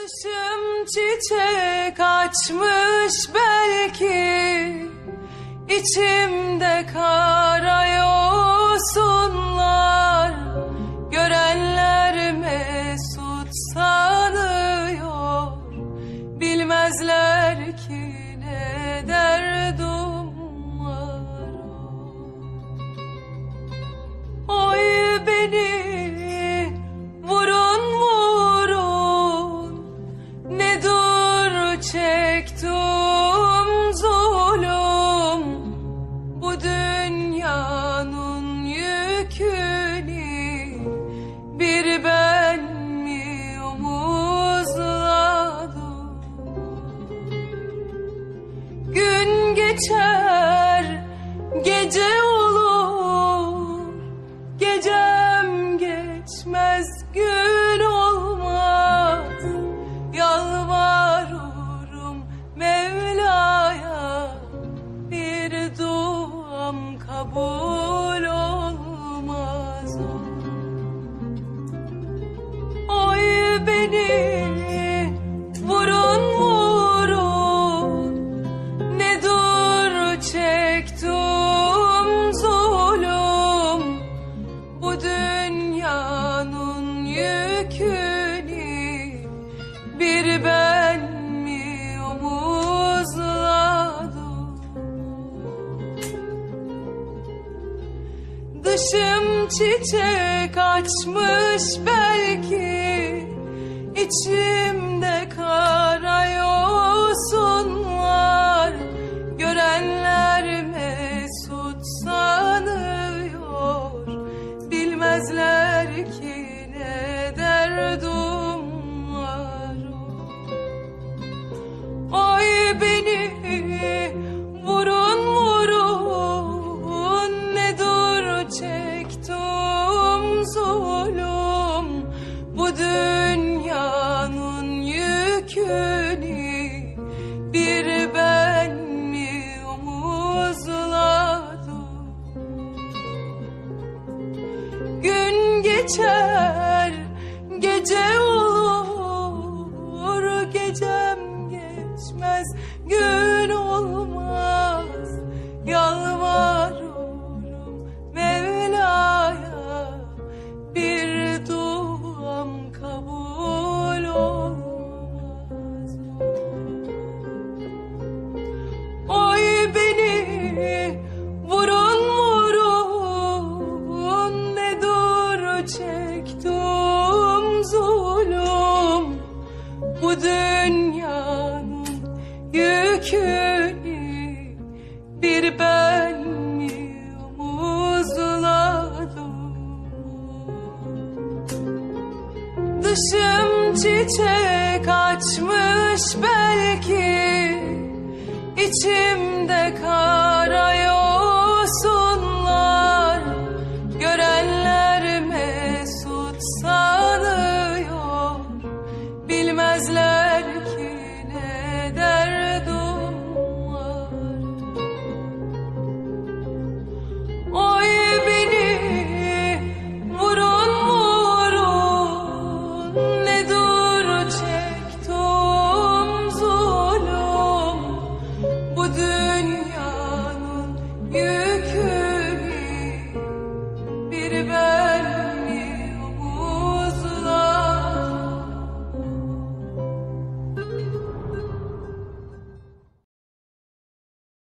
Dışım çiçek açmış belki. İçimde kara yosunlar. Görenler mesut sanıyor. Bilmezler ki ne derdim çektim zulüm. Bu dünyanın yükünü Bir ben mi omuzladım? Gün geçer Dışım çiçek açmış belki. İçimde kara yosun var. Görenler mesut sanıyor. Bilmezler ki zulüm Bu dünyanın yükünü. Bir ben mi omuzladım? Gün geçer, gece olur, gecem geçmez, gün Bu dünyanın yükünü bir ben mi Dışım çiçek açmış belki İçimde kara